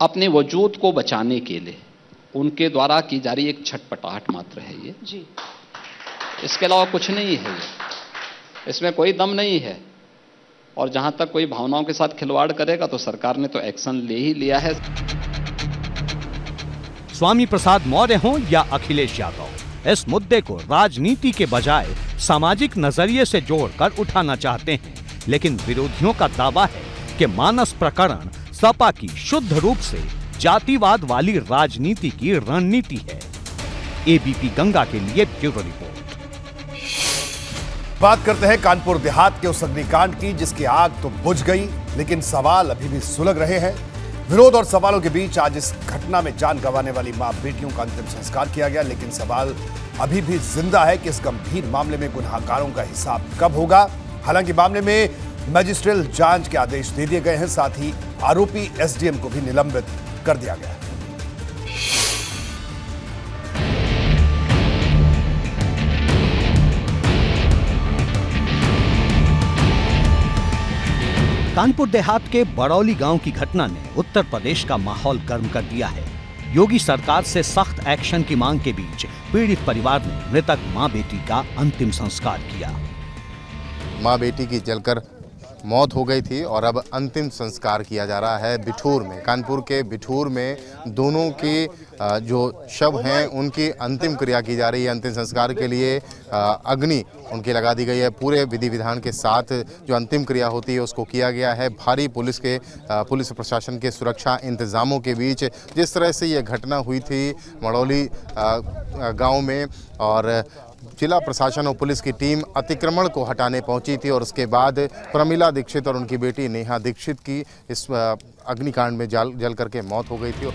अपने वजूद को बचाने के लिए। उनके द्वारा की जा रही एक छटपटाहट मात्र है ये। जी। इसके अलावा कुछ नहीं है ये। इसमें कोई दम नहीं है। और जहाँ तक कोई भावनाओं के साथ खिलवाड़ करेगा तो सरकार ने तो एक्शन ले ही लिया है। स्वामी प्रसाद मौर्य हों या अखिलेश यादव इस मुद्दे को राजनीति के बजाय सामाजिक नज़रिए से जोड़कर उठाना चाहते हैं लेकिन विरोधियों का दावा है कि मानस प्रकरण सपा की शुद्ध रूप से जातिवाद वाली राजनीति की रणनीति है। एबीपी गंगा के लिए ब्यूरो रिपोर्ट। बात करते हैं कानपुर देहात के उस अग्निकांड की, जिसकी आग तो बुझ गई, लेकिन सवाल अभी भी सुलग रहे हैं। विरोध और सवालों के बीच आज इस घटना में जान गंवाने वाली माँ बेटियों का अंतिम संस्कार किया गया, लेकिन सवाल अभी भी ज़िंदा है कि इस गंभीर मामले में गुनाहगारों का हिसाब कब होगा। हालाँकि मामले में मजिस्ट्रियल जाँच के आदेश दे दिए गए हैं, साथ ही आरोपी एसडीएम को भी निलंबित कर दिया गया। है कानपुर देहात के बड़ौली गाँव की घटना ने उत्तर प्रदेश का माहौल गर्म कर दिया है। योगी सरकार से सख्त एक्शन की मांग के बीच पीड़ित परिवार ने मृतक माँ बेटी का अंतिम संस्कार किया। माँ बेटी की जलकर मौत हो गई थी और अब अंतिम संस्कार किया जा रहा है बिठूर में। कानपुर के बिठूर में दोनों के जो शव हैं, उनकी अंतिम क्रिया की जा रही है। अंतिम संस्कार के लिए अग्नि उनकी लगा दी गई है। पूरे विधि विधान के साथ जो अंतिम क्रिया होती है, उसको किया गया है। भारी पुलिस के पुलिस प्रशासन के सुरक्षा इंतजामों के बीच जिस तरह से ये घटना हुई थी मड़ौली गाँव में और जिला प्रशासन और पुलिस की टीम अतिक्रमण को हटाने पहुँची थी और उसके बाद प्रमिला दीक्षित और उनकी बेटी नेहा दीक्षित की इस अग्निकांड में जल जल करके मौत हो गई थी।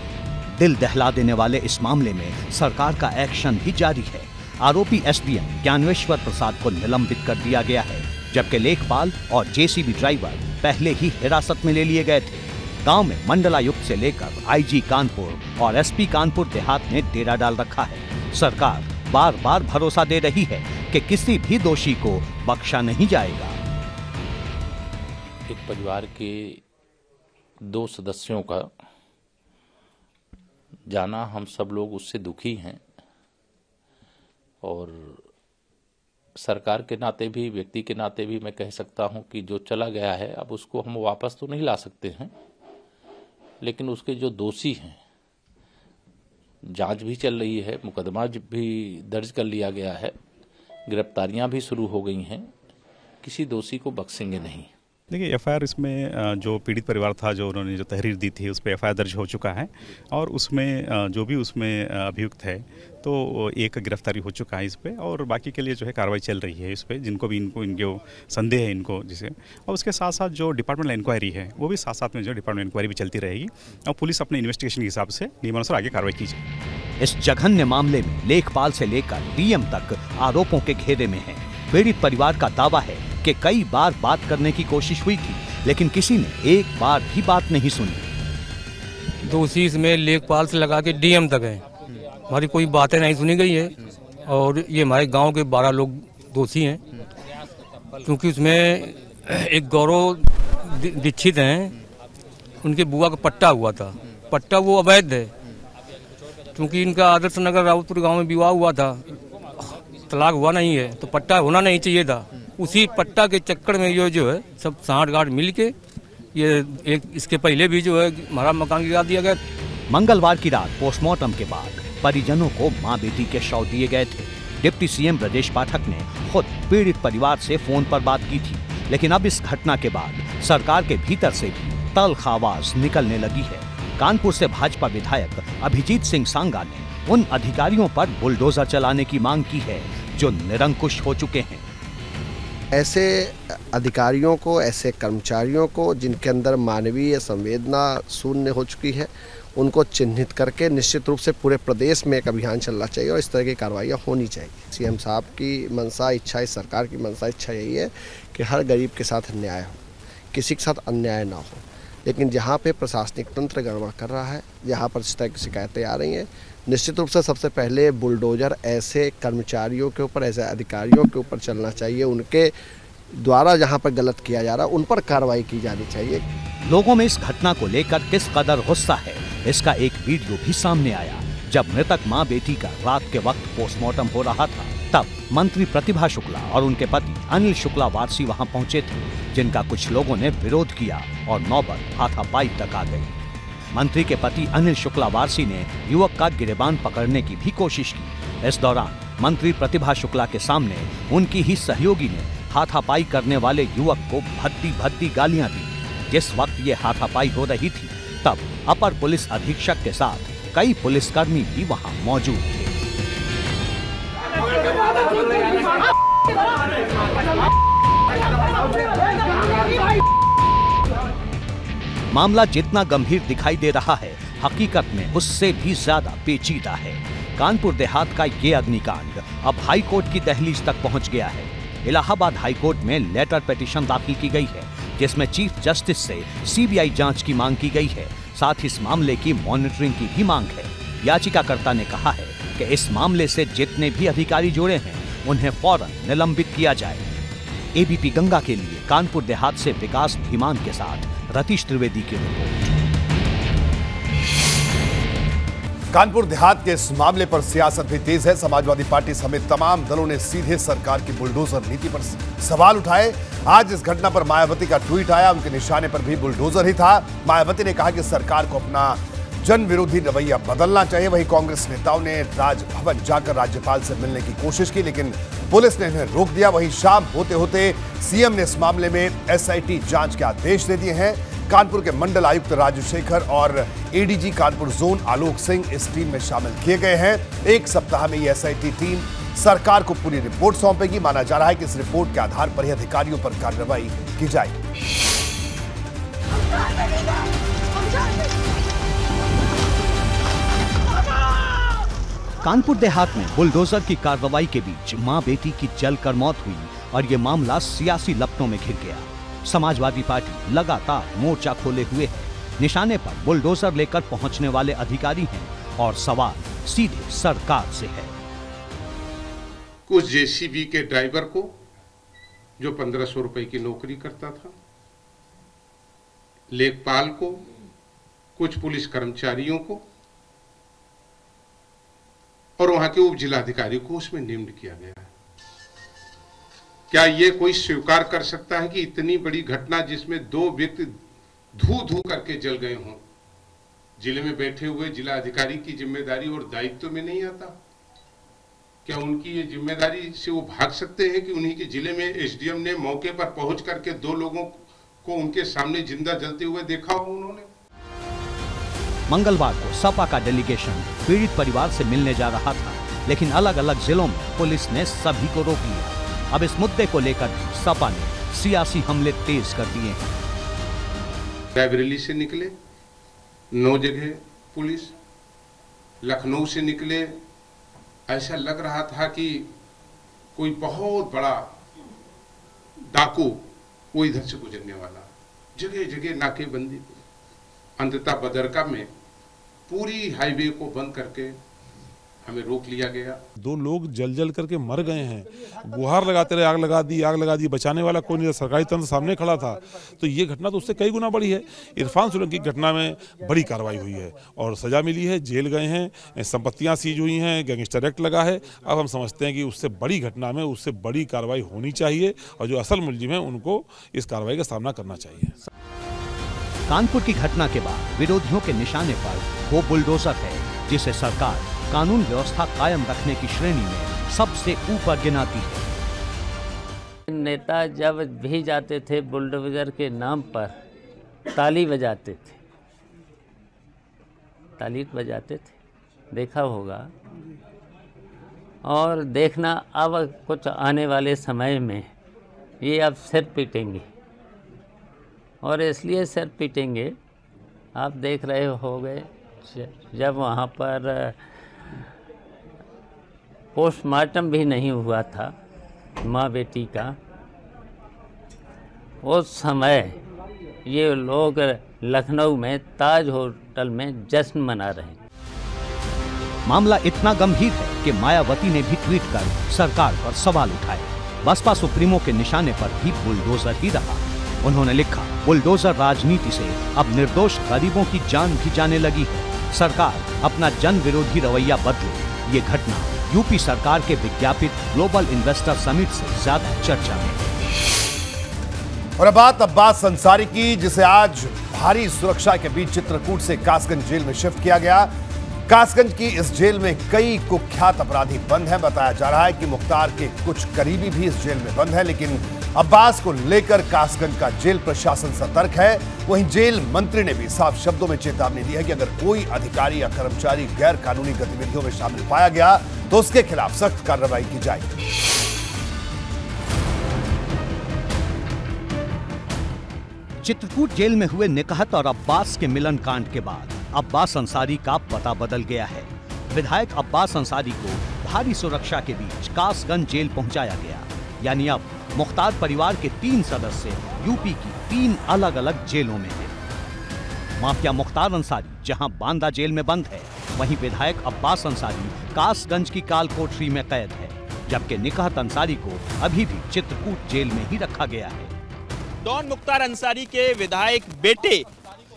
दिल दहला देने वाले इस मामले में सरकार का एक्शन भी जारी है। आरोपी एसडीएम ज्ञानेश्वर प्रसाद को निलंबित कर दिया गया है, जबकि लेखपाल और जेसीबी ड्राइवर पहले ही हिरासत में ले लिए गए थे। गाँव में मंडलायुक्त से लेकर आईजी कानपुर और एसपी कानपुर देहात ने डेरा डाल रखा है। सरकार बार बार भरोसा दे रही है कि किसी भी दोषी को बख्शा नहीं जाएगा। एक परिवार के दो सदस्यों का जाना हम सब लोग उससे दुखी हैं और सरकार के नाते भी, व्यक्ति के नाते भी मैं कह सकता हूँ कि जो चला गया है, अब उसको हम वापस तो नहीं ला सकते हैं, लेकिन उसके जो दोषी हैं जाँच भी चल रही है, मुकदमा भी दर्ज कर लिया गया है, गिरफ्तारियाँ भी शुरू हो गई हैं। किसी दोषी को बख्शेंगे नहीं। देखिए एफआईआर इसमें जो पीड़ित परिवार था, जो उन्होंने जो तहरीर दी थी, उस पर एफ़ दर्ज हो चुका है और उसमें जो भी उसमें अभियुक्त है तो एक गिरफ्तारी हो चुका है इस पर और बाकी के लिए जो है कार्रवाई चल रही है इस पर जिनको भी इनको इनको संदेह है इनको, जिसे। और उसके साथ साथ जो डिपार्टमेंटल इंक्वायरी है, वो भी साथ साथ में जो डिपार्टमेंट इंक्वायरी भी चलती रहेगी और पुलिस अपने इन्वेस्टिगेशन के हिसाब से नियमानुसार आगे कार्रवाई कीजिए। इस जघन्य मामले में लेखपाल से लेकर डीएम तक आरोपों के घेरे में है। पीड़ित परिवार का दावा है कि कई बार बात करने की कोशिश हुई थी, लेकिन किसी ने एक बार भी बात नहीं सुनी। दोषी इसमें लेखपाल से लगा के डीएम तक है। हमारी कोई बातें नहीं सुनी गई है, और ये हमारे गाँव के बारह लोग दोषी हैं, क्योंकि उसमें एक गौरव दीक्षित हैं। उनके बुआ का पट्टा हुआ था। पट्टा वो अवैध है, क्योंकि इनका आदर्श नगर रावतपुर गाँव में विवाह हुआ था। तलाक हुआ नहीं है तो पट्टा होना नहीं चाहिए था। उसी पट्टा के चक्कर में ये जो है सब साठ गांठ मिल के ये एक इसके पहले भी जो है हमारा मकान गिरा दिया गया। मंगलवार की रात पोस्टमार्टम के बाद परिजनों को माँ बेटी के शव दिए गए थे। डिप्टी सीएम ब्रजेश पाठक ने खुद पीड़ित परिवार से फ़ोन पर बात की थी लेकिन अब इस घटना के बाद सरकार के भीतर से भी तल्ख आवाज़ निकलने लगी है। कानपुर से भाजपा विधायक अभिजीत सिंह सांगा ने उन अधिकारियों पर बुलडोजर चलाने की मांग की है, जो निरंकुश हो चुके हैं। ऐसे अधिकारियों को, ऐसे कर्मचारियों को, जिनके अंदर मानवीय संवेदना शून्य हो चुकी है, उनको चिन्हित करके निश्चित रूप से पूरे प्रदेश में एक अभियान चलना चाहिए और इस तरह की कार्रवाइयाँ होनी चाहिए। सीएम साहब की मनसा इच्छा, इस सरकार की मनसा इच्छा यही है कि हर गरीब के साथ न्याय हो, किसी के साथ अन्याय ना हो। लेकिन जहाँ पे प्रशासनिक तंत्र गड़बड़ कर रहा है, जहाँ पर इस तरह की शिकायतें आ रही हैं निश्चित रूप से सबसे पहले बुलडोजर ऐसे कर्मचारियों के ऊपर, ऐसे अधिकारियों के ऊपर चलना चाहिए। उनके द्वारा जहाँ पर गलत किया जा रहा उन पर कार्रवाई की जानी चाहिए। लोगों में इस घटना को लेकर किस कदर गुस्सा है, इसका एक वीडियो भी सामने आया। जब मृतक माँ बेटी का रात के वक्त पोस्टमार्टम हो रहा था, तब मंत्री प्रतिभा शुक्ला और उनके पति अनिल शुक्ला वारसी वहाँ पहुँचे थे, जिनका कुछ लोगों ने विरोध किया और नौबत हाथापाई तक आ गई। मंत्री के पति अनिल शुक्ला वारसी ने युवक का गिरेबान पकड़ने की भी कोशिश की। इस दौरान मंत्री प्रतिभा शुक्ला के सामने उनकी ही सहयोगी ने हाथापाई करने वाले युवक को भद्दी भद्दी गालियाँ दी। जिस वक्त ये हाथापाई हो रही थी, तब अपर पुलिस अधीक्षक के साथ कई पुलिसकर्मी भी वहाँ मौजूद थे। मामला जितना गंभीर दिखाई दे रहा है, हकीकत में उससे भी ज़्यादा पेचीदा है। कानपुर देहात का ये अग्निकांड अब हाईकोर्ट की दहलीज तक पहुँच गया है। इलाहाबाद हाईकोर्ट में लेटर पिटिशन दाखिल की गई है, जिसमें चीफ जस्टिस से सीबीआई जाँच की मांग की गई है। साथ ही इस मामले की मॉनिटरिंग की भी मांग है। याचिकाकर्ता ने कहा है कि इस मामले से जितने भी अधिकारी जुड़े हैं, उन्हें फ़ौरन निलंबित किया जाए। एबीपी गंगा के लिए कानपुर देहात से विकास धीमान के साथ रतीश त्रिवेदी की रिपोर्ट। कानपुर देहात के इस मामले पर सियासत भी तेज है। समाजवादी पार्टी समेत तमाम दलों ने सीधे सरकार की बुलडोजर नीति पर सवाल उठाए। आज इस घटना पर मायावती का ट्वीट आया। उनके निशाने पर भी बुलडोजर ही था। मायावती ने कहा कि सरकार को अपना जन विरोधी रवैया बदलना चाहिए। वहीं कांग्रेस नेताओं ने राजभवन जाकर राज्यपाल से मिलने की कोशिश की, लेकिन पुलिस ने इन्हें रोक दिया। वहीं शाम होते होते सीएम ने इस मामले में एसआईटी जाँच के आदेश दे दिए हैं। कानपुर के मंडल आयुक्त राजशेखर और एडीजी कानपुर जोन आलोक सिंह इस टीम में शामिल किए गए हैं। एक सप्ताह में ये एसआईटी टीम सरकार को पूरी रिपोर्ट सौंपेगी। माना जा रहा है कि इस रिपोर्ट के आधार पर ही अधिकारियों पर कार्रवाई की जाएगी। कानपुर देहात में बुलडोजर की कार्रवाई के बीच माँ बेटी की जलकर मौत हुई और ये मामला सियासी लपटों में घिर गया। समाजवादी पार्टी लगातार मोर्चा खोले हुए है। निशाने पर बुलडोजर लेकर पहुँचने वाले अधिकारी हैं और सवाल सीधे सरकार से है। कुछ जेसीबी के ड्राइवर को, जो पंद्रह सौ रुपए की नौकरी करता था, लेखपाल को, कुछ पुलिस कर्मचारियों को और वहाँ के उप जिलाधिकारी को उसमें निम्न किया गया। है क्या ये कोई स्वीकार कर सकता है कि इतनी बड़ी घटना जिसमें दो व्यक्ति धू धू करके जल गए हों? ज़िले में बैठे हुए जिला अधिकारी की ज़िम्मेदारी और दायित्व में नहीं आता? क्या उनकी ये ज़िम्मेदारी से वो भाग सकते हैं कि उन्हीं के ज़िले में एसडीएम ने मौके पर पहुँच करके दो लोगों को उनके सामने ज़िंदा जलते हुए देखा हो उन्होंने? मंगलवार को सपा का डेलीगेशन पीड़ित परिवार से मिलने जा रहा था, लेकिन अलग अलग जिलों में पुलिस ने सभी को रोक लिया। अब इस मुद्दे को लेकर सपा ने सियासी हमले तेज कर दिए हैं। रायबरेली से निकले, नौ जगह पुलिस, लखनऊ से निकले। ऐसा लग रहा था कि कोई बहुत बड़ा डाकू वो इधर से गुजरने वाला जगह जगह नाकेबंदी। अंततः बदरका में पूरी हाईवे को बंद करके हमें रोक लिया गया। दो लोग जल जल करके मर गए हैं। गुहार लगाते रहे, आग लगा दी, आग लगा दी, बचाने वाला कोई नहीं सरकारी तंत्र सामने खड़ा था। तो ये घटना तो उससे कई गुना बड़ी है। इरफान सोलंकी की घटना में बड़ी कार्रवाई हुई है और सजा मिली है। जेल गए हैं, संपत्तियाँ सीज हुई हैं, गैंगस्टर एक्ट लगा है। अब हम समझते हैं कि उससे बड़ी घटना में उससे बड़ी कार्रवाई होनी चाहिए और जो असल मुलजिम है, उनको इस कार्रवाई का सामना करना चाहिए। कानपुर की घटना के बाद विरोधियों के निशाने पर वो बुलडोजर है, जिसे सरकार कानून व्यवस्था कायम रखने की श्रेणी में सबसे ऊपर गिनाती है। नेता जब भी जाते थे बुलडोजर के नाम पर, ताली बजाते थे। ताली बजाते थे, देखा होगा। और देखना, अब कुछ आने वाले समय में ये अब सिर पीटेंगे। और इसलिए सर पीटेंगे। आप देख रहे हो गए जब वहाँ पर, पोस्टमार्टम भी नहीं हुआ था माँ बेटी का, उस समय ये लोग लखनऊ में ताज होटल में जश्न मना रहे हैं। मामला इतना गंभीर है कि मायावती ने भी ट्वीट कर सरकार पर सवाल उठाए। बसपा सुप्रीमो के निशाने पर भी बुलडोजर ही रहा। उन्होंने लिखा, बुलडोजर राजनीति से अब निर्दोष गरीबों की जान भी जाने लगी है। सरकार अपना जन विरोधी रवैया बदले। ये घटना यूपी सरकार के विज्ञापित ग्लोबल इन्वेस्टर समिट से ज़्यादा चर्चा में और अब बात अब्बास अंसारी की, जिसे आज भारी सुरक्षा के बीच चित्रकूट से कासगंज जेल में शिफ्ट किया गया। कासगंज की इस जेल में कई कुख्यात अपराधी बंद हैं। बताया जा रहा है कि मुख्तार के कुछ करीबी भी इस जेल में बंद हैं, लेकिन अब्बास को लेकर कासगंज का जेल प्रशासन सतर्क है। वहीं जेल मंत्री ने भी साफ़ शब्दों में चेतावनी दी है कि अगर कोई अधिकारी या कर्मचारी गैर कानूनी गतिविधियों में शामिल पाया गया तो उसके खिलाफ सख्त कार्रवाई की जाएगी। चित्रकूट जेल में हुए निकहत और अब्बास के मिलन कांड के बाद अब्बास अंसारी का पता बदल गया है। विधायक अब्बास अंसारी को भारी सुरक्षा के बीच कासगंज जेल पहुँचाया गया। यानी अब मुख्तार परिवार के तीन सदस्य यूपी की तीन अलग अलग जेलों में हैं। माफिया मुख्तार अंसारी, जहाँ बांदा जेल में बंद है, वहीं विधायक अब्बास अंसारी कासगंज की काल कोठरी में कैद है, जबकि निकाहत अंसारी को अभी भी चित्रकूट जेल में ही रखा गया है। डॉन मुख्तार अंसारी के विधायक बेटे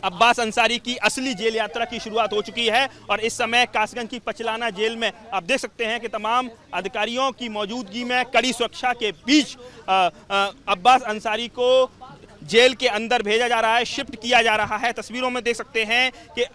अब्बास अंसारी की असली जेल यात्रा की शुरुआत हो चुकी है और इस समय कासगंज की पचलाना जेल में आप देख सकते हैं कि तमाम अधिकारियों की मौजूदगी में कड़ी सुरक्षा के बीच अब्बास अंसारी को जेल के अंदर भेजा जा रहा है, शिफ्ट किया जा रहा है। तस्वीरों में देख सकते हैं कि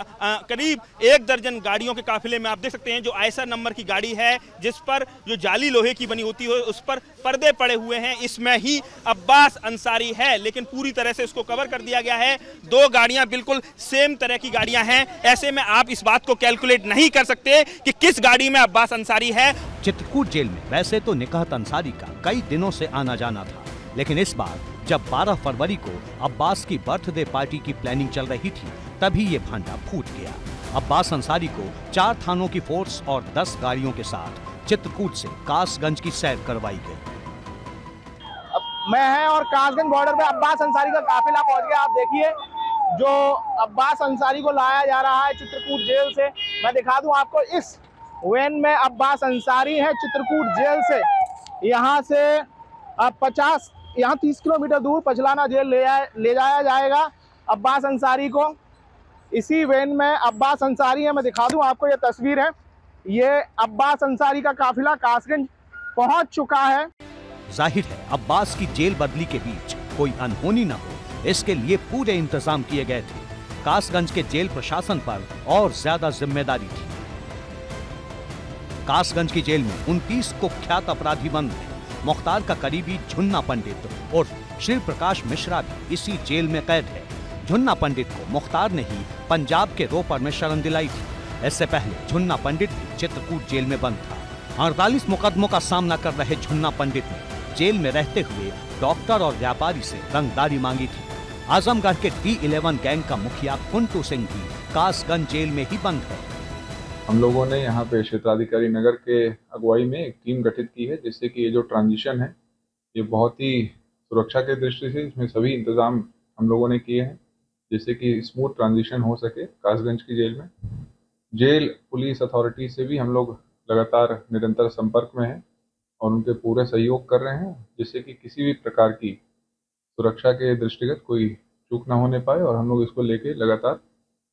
करीब एक दर्जन गाड़ियों के काफिले में आप देख सकते हैं, जो आयसर नंबर की गाड़ी है, जिस पर जो जाली लोहे की बनी होती है, उस पर पर्दे पड़े हुए हैं। इसमें ही अब्बास अंसारी है, लेकिन पूरी तरह से उसको कवर कर दिया गया है। दो गाड़ियाँ बिल्कुल सेम तरह की गाड़ियाँ हैं। ऐसे में आप इस बात को कैलकुलेट नहीं कर सकते कि किस गाड़ी में अब्बास अंसारी है। चित्रकूट जेल में वैसे तो निकाहत अंसारी का कई दिनों से आना जाना था, लेकिन इस बार जब 12 फरवरी को अब्बास की बर्थडे पार्टी की प्लानिंग चल रही थी, तभी ये भांडा फूट गया। अब्बास अंसारी को चार थानों की फोर्स और 10 गाड़ियों के साथ चित्रकूट से कासगंज की सैर करवाई गई। मैं है और कासगंज बॉर्डर पे अब्बास अंसारी का काफिला पहुँच गया। आप देखिए, जो अब्बास अंसारी को लाया जा रहा है चित्रकूट जेल से, मैं दिखा दूँ आपको इस वैन में अब्बास अंसारी है चित्रकूट जेल से। यहाँ से पचास यहाँ तीस किलोमीटर दूर पचलाना जेल ले जाए ले जाया जाएगा अब्बास अंसारी को। इसी वैन में अब्बास अंसारी है, मैं दिखा दूँ आपको, ये तस्वीर है। ये अब्बास अंसारी का काफिला कासगंज पहुँच चुका है। ज़ाहिर है, अब्बास की जेल बदली के बीच कोई अनहोनी न हो, इसके लिए पूरे इंतज़ाम किए गए थे। कासगंज के जेल प्रशासन पर और ज़्यादा ज़िम्मेदारी थी। कासगंज की जेल में उनतीस कुख्यात अपराधी बंद हैं मुख्तार का करीबी झुन्ना पंडित और श्री प्रकाश मिश्रा भी इसी जेल में कैद है। झुन्ना पंडित को मुख्तार ने ही पंजाब के रोपर में शरण दिलाई थी। इससे पहले झुन्ना पंडित भी चित्रकूट जेल में बंद था। अड़तालीस मुकदमों का सामना कर रहे झुन्ना पंडित ने जेल में रहते हुए डॉक्टर और व्यापारी से रंगदारी मांगी थी। आजमगढ़ के डी इलेवन गैंग का मुखिया कुंटू सिंह भी कासगंज जेल में ही बंद है। हम लोगों ने यहाँ पे क्षेत्राधिकारी नगर के अगुवाई में एक टीम गठित की है, जिससे कि ये जो ट्रांजिशन है, ये बहुत ही सुरक्षा के दृष्टि से इसमें सभी इंतज़ाम हम लोगों ने किए हैं, जिससे कि स्मूथ ट्रांजिशन हो सके कासगंज की जेल में। जेल पुलिस अथॉरिटी से भी हम लोग लगातार निरंतर संपर्क में हैं और उनके पूरे सहयोग कर रहे हैं, जिससे कि किसी भी प्रकार की सुरक्षा के दृष्टिगत कोई चूक ना होने पाए और हम लोग इसको लेके लगातार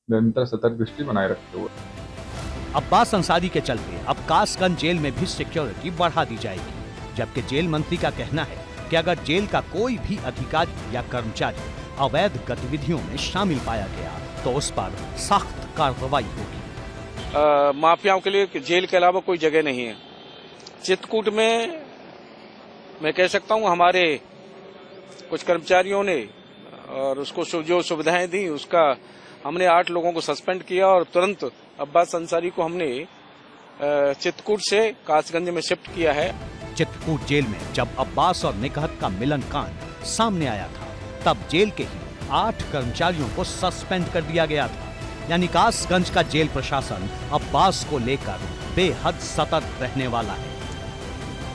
निरंतर सतर्क दृष्टि बनाए रखते हुए। अब्बास अंसारी के चलते अब कासगंज जेल में भी सिक्योरिटी बढ़ा दी जाएगी। जबकि जेल मंत्री का कहना है कि अगर जेल का कोई भी अधिकारी या कर्मचारी अवैध गतिविधियों में शामिल पाया गया तो उस पर सख्त कार्रवाई होगी। माफियाओं के लिए जेल के अलावा कोई जगह नहीं है। चित्रकूट में मैं कह सकता हूँ, हमारे कुछ कर्मचारियों ने और उसको जो सुविधाएँ दी, उसका हमने आठ लोगों को सस्पेंड किया और तुरंत अब्बास अंसारी को हमने चित्रकूट से कासगंज में शिफ्ट किया है। चित्रकूट जेल में जब अब्बास और निकहत का मिलन कांड सामने आया था तब जेल के ही आठ कर्मचारियों को सस्पेंड कर दिया गया था। यानी कासगंज का जेल प्रशासन अब्बास को लेकर बेहद सतर्क रहने वाला है।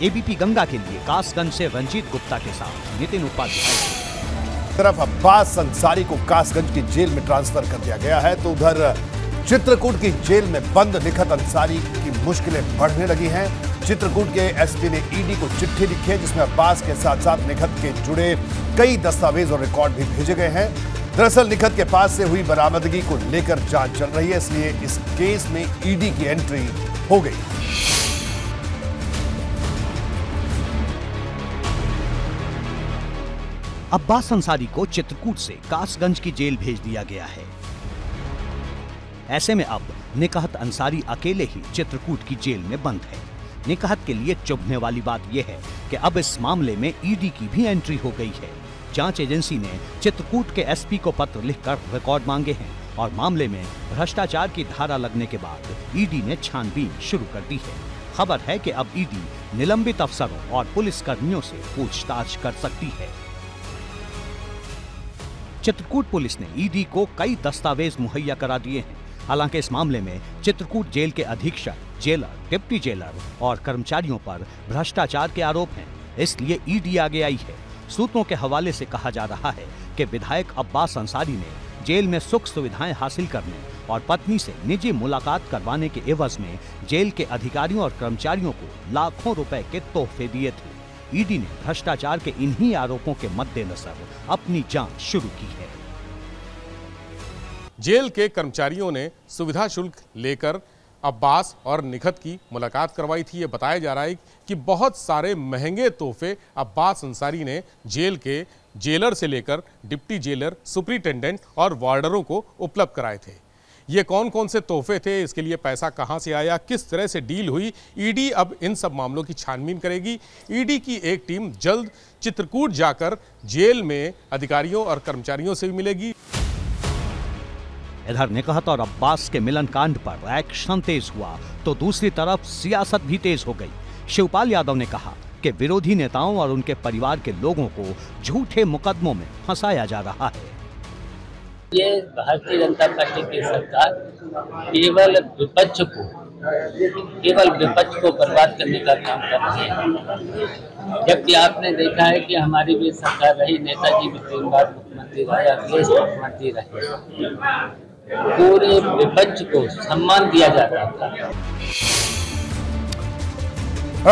एबीपी गंगा के लिए कासगंज से रंजीत गुप्ता के साथ नितिन उपाध्याय। तरफ़ अब्बास अंसारी को कासगंज की जेल में ट्रांसफ़र कर दिया गया है तो उधर चित्रकूट की जेल में बंद निखत अंसारी की मुश्किलें बढ़ने लगी हैं। चित्रकूट के एसपी ने ईडी को चिट्ठी लिखी है, जिसमें अब्बास के साथ साथ निखत के जुड़े कई दस्तावेज़ और रिकॉर्ड भी भेजे गए हैं। दरअसल निखत के पास से हुई बरामदगी को लेकर जाँच चल रही है, इसलिए इस केस में ईडी की एंट्री हो गई। अब्बास अंसारी को चित्रकूट से कासगंज की जेल भेज दिया गया है। ऐसे में अब निकहत अंसारी अकेले ही चित्रकूट की जेल में बंद है। निकहत के लिए चुभने वाली बात यह है कि अब इस मामले में ईडी की भी एंट्री हो गई है। जाँच एजेंसी ने चित्रकूट के एसपी को पत्र लिखकर रिकॉर्ड मांगे हैं और मामले में भ्रष्टाचार की धारा लगने के बाद ईडी ने छानबीन शुरू कर दी है। खबर है कि अब ईडी निलंबित अफसरों और पुलिस कर्मियों से पूछताछ कर सकती है। चित्रकूट पुलिस ने ईडी को कई दस्तावेज़ मुहैया करा दिए हैं। हालाँकि इस मामले में चित्रकूट जेल के अधीक्षक, जेलर, डिप्टी जेलर और कर्मचारियों पर भ्रष्टाचार के आरोप हैं, इसलिए ईडी आगे आई है। सूत्रों के हवाले से कहा जा रहा है कि विधायक अब्बास अंसारी ने जेल में सुख सुविधाएँ हासिल करने और पत्नी से निजी मुलाकात करवाने के एवज में जेल के अधिकारियों और कर्मचारियों को लाखों रुपए के तोहफे दिए थे। ईडी ने भ्रष्टाचार के इन्हीं आरोपों के मद्देनजर अपनी जाँच शुरू की है। जेल के कर्मचारियों ने सुविधा शुल्क लेकर अब्बास और निखत की मुलाकात करवाई थी। ये बताया जा रहा है कि बहुत सारे महँगे तोहफे अब्बास अंसारी ने जेल के जेलर से लेकर डिप्टी जेलर, सुपरिटेंडेंट और वार्डरों को उपलब्ध कराए थे। ये कौन कौन से तोहफे थे, इसके लिए पैसा कहाँ से आया, किस तरह से डील हुई, ईडी अब इन सब मामलों की छानबीन करेगी। ईडी की एक टीम जल्द चित्रकूट जाकर जेल में अधिकारियों और कर्मचारियों से भी मिलेगी। इधर निकहत और अब्बास के मिलन कांड पर एक्शन तेज हुआ तो दूसरी तरफ़ सियासत भी तेज हो गई। शिवपाल यादव ने कहा कि विरोधी नेताओं और उनके परिवार के लोगों को झूठे मुकदमों में फंसाया जा रहा है। ये भारतीय जनता पार्टी की सरकार केवल विपक्ष को, केवल विपक्ष को बर्बाद करने का काम कर रही है। जबकि आपने देखा है कि हमारी भी सरकार रही, नेताजी भी तीन बार मुख्यमंत्री रहे, अखिलेश मुख्यमंत्री रहे। पूरे विपक्ष को सम्मान दिया जाता था।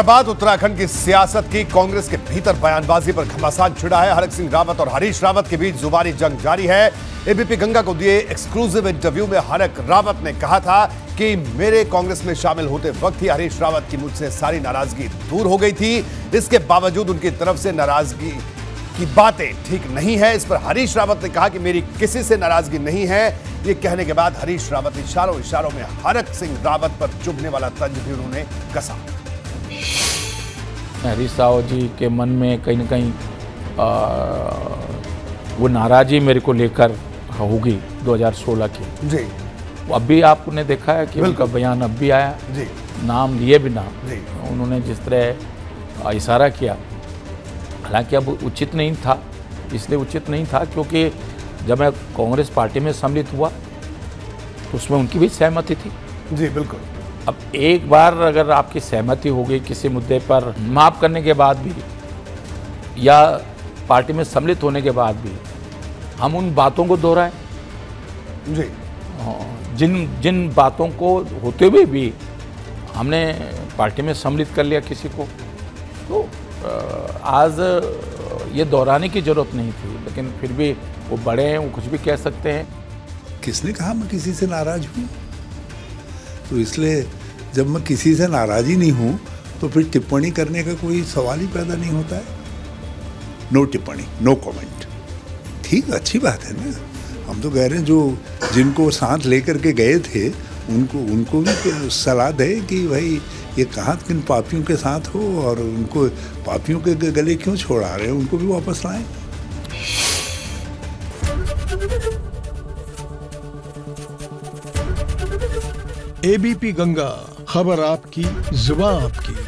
बात उत्तराखंड की सियासत की, कांग्रेस के भीतर बयानबाजी पर घमासान छिड़ा है। हरक सिंह रावत और हरीश रावत के बीच जुबानी जंग जारी है। एबीपी गंगा को दिए एक्सक्लूसिव इंटरव्यू में हरक रावत ने कहा था कि मेरे कांग्रेस में शामिल होते वक्त ही हरीश रावत की मुझसे सारी नाराज़गी दूर हो गई थी। इसके बावजूद उनकी तरफ़ से नाराज़गी की बातें ठीक नहीं है। इस पर हरीश रावत ने कहा कि मेरी किसी से नाराज़गी नहीं है। ये कहने के बाद हरीश रावत इशारों इशारों में हरक सिंह रावत पर चुभने वाला तंज भी उन्होंने कसा। हरीश रावत जी के मन में कहीं ना कहीं आ, वो नाराजी मेरे को लेकर होगी 2016 की। जी। अब भी आपने देखा है कि उनका बयान अब भी आया। जी। नाम लिए बिना उन्होंने जिस तरह इशारा किया हालाँकि अब उचित नहीं था इसलिए उचित नहीं था क्योंकि जब मैं कांग्रेस पार्टी में सम्मिलित हुआ तो उसमें उनकी भी सहमति थी। जी बिल्कुल। अब एक बार अगर आपकी सहमति हो गई किसी मुद्दे पर माफ़ करने के बाद भी या पार्टी में सम्मिलित होने के बाद भी हम उन बातों को दोहराएँ। जी। जिन जिन बातों को होते हुए भी हमने पार्टी में सम्मिलित कर लिया किसी को तो आज ये दोहराने की ज़रूरत नहीं थी, लेकिन फिर भी वो बड़े हैं, वो कुछ भी कह सकते हैं। किसने कहा मैं किसी से नाराज़ हूँ? तो इसलिए जब मैं किसी से नाराज़ ही नहीं हूँ तो फिर टिप्पणी करने का कोई सवाल ही पैदा नहीं होता है। नो टिप्पणी नो कमेंट ठीक, अच्छी बात है ना? हम तो कह रहे हैं, जो जिनको साथ लेकर के गए थे, उनको उनको भी सलाह दे कि भाई ये कहाँ किन पापियों के साथ हो और उनको पापियों के गले क्यों छोड़ा रहे हैं? उनको भी वापस लाएँ। एबीपी गंगा, खबर आपकी, जुबा आपकी।